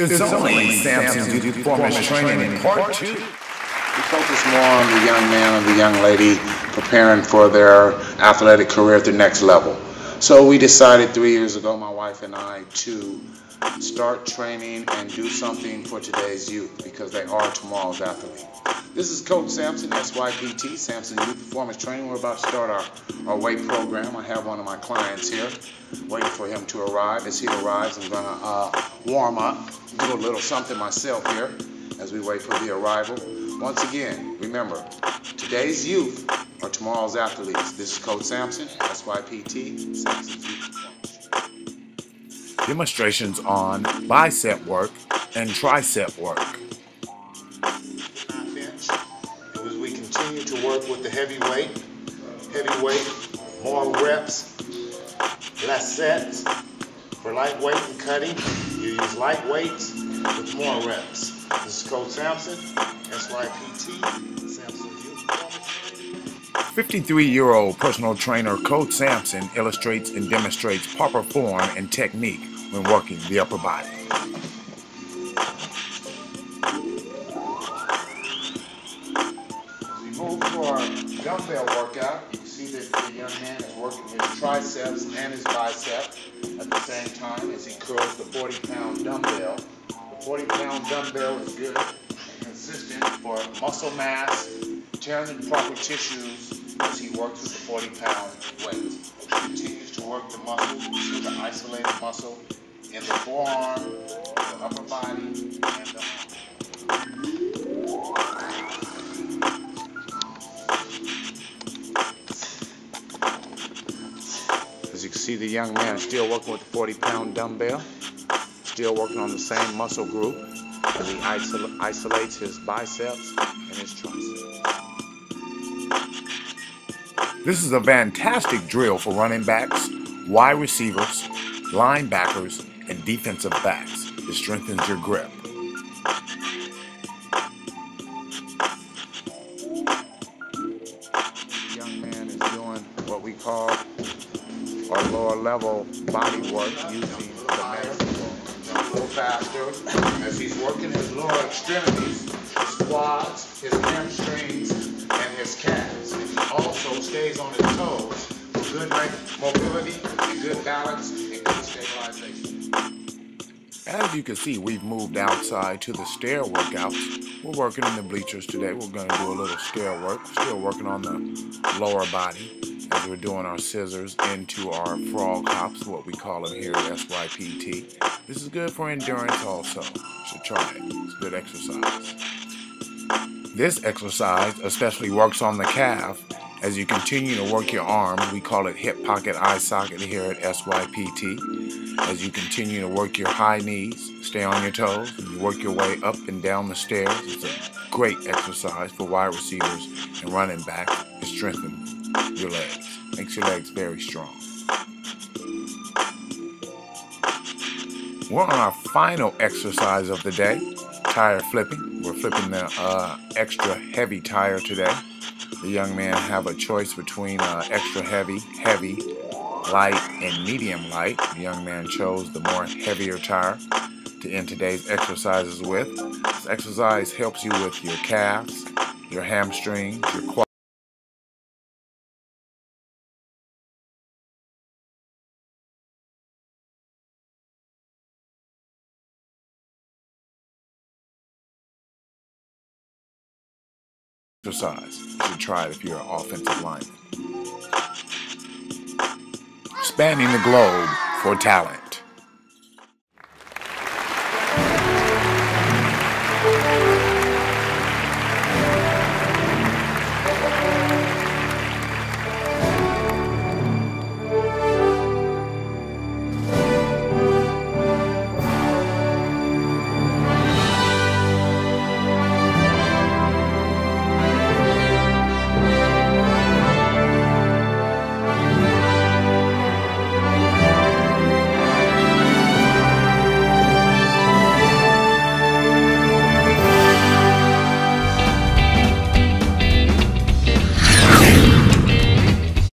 It's only Sampson Youth Performance Training Part 2. We focus more on the young man and the young lady preparing for their athletic career at the next level. So we decided three years ago, my wife and I, to start training and do something for today's youth because they are tomorrow's athletes. This is Coach Sampson, SYPT, Sampson Youth Performance Training. We're about to start our, our weight program. I have one of my clients here waiting for him to arrive. As he arrives, I'm going to uh, warm up, do a little something myself here as we wait for the arrival. Once again, remember, today's youth are tomorrow's athletes. This is Coach Sampson, SYPT, Sampson. Demonstrations on bicep work and tricep work. as we continue to work with the heavy weight, heavy weight, more reps, less sets. For lightweight and cutting, you use light weights with more reps. This is Coach Sampson, SYPT, Sampson Youth 53 year old personal trainer Coach Sampson illustrates and demonstrates proper form and technique when working the upper body. We move to our dumbbell workout, you can see that the young man is working his triceps and his bicep at the same time as he curls the 40 pound dumbbell. The 40 pound dumbbell is good and consistent for muscle mass, tearing the proper tissues as he works with the 40 pound weight. To work the see the isolated muscle in the forearm, the upper body, and the. As you can see, the young man is still working with the 40 pound dumbbell, still working on the same muscle group as he isol- isolates his biceps and his triceps. This is a fantastic drill for running backs, wide receivers, linebackers, and defensive backs. It strengthens your grip. Young man is doing what we call our lower level body work using the. A little faster as he's working his lower extremities, his quads, his hamstrings, and his calves. Stays on his toes for good mobility good balance and good stabilization. As you can see, we've moved outside to the stair workouts. We're working in the bleachers today. We're going to do a little stair work. Still working on the lower body as we're doing our scissors into our frog hops, what we call them here at SYPT. This is good for endurance also. Should try it. It's good exercise. This exercise especially works on the calf. As you continue to work your arms, we call it hip pocket eye socket here at SYPT. As you continue to work your high knees, stay on your toes, and you work your way up and down the stairs. It's a great exercise for wide receivers and running backs. It strengthens your legs, makes your legs very strong. We're on our final exercise of the day, tire flipping. We're flipping the uh, extra heavy tire today. The young man have a choice between uh, extra heavy, heavy, light, and medium light. The young man chose the more heavier tire to end today's exercises with. This exercise helps you with your calves, your hamstrings, your quads. Exercise. You should try it if you're an offensive lineman. Spanning the globe for talent.